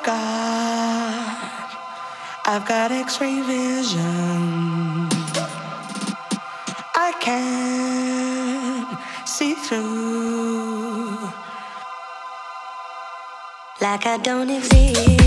I've got, I've got x-ray vision. I can see through like I don't exist.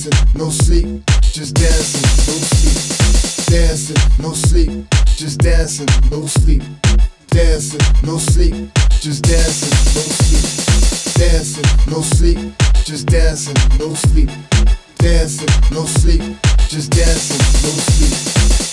Dancing, no sleep, just dancing, no sleep. Dancing, no sleep, just dancing, no sleep. Dancing, no sleep, just dancing, no sleep. Dancing, no sleep, just dancing, no sleep. Dancing, no sleep, just dancing, no sleep.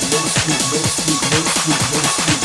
no sleep, no sleep, no sleep, no.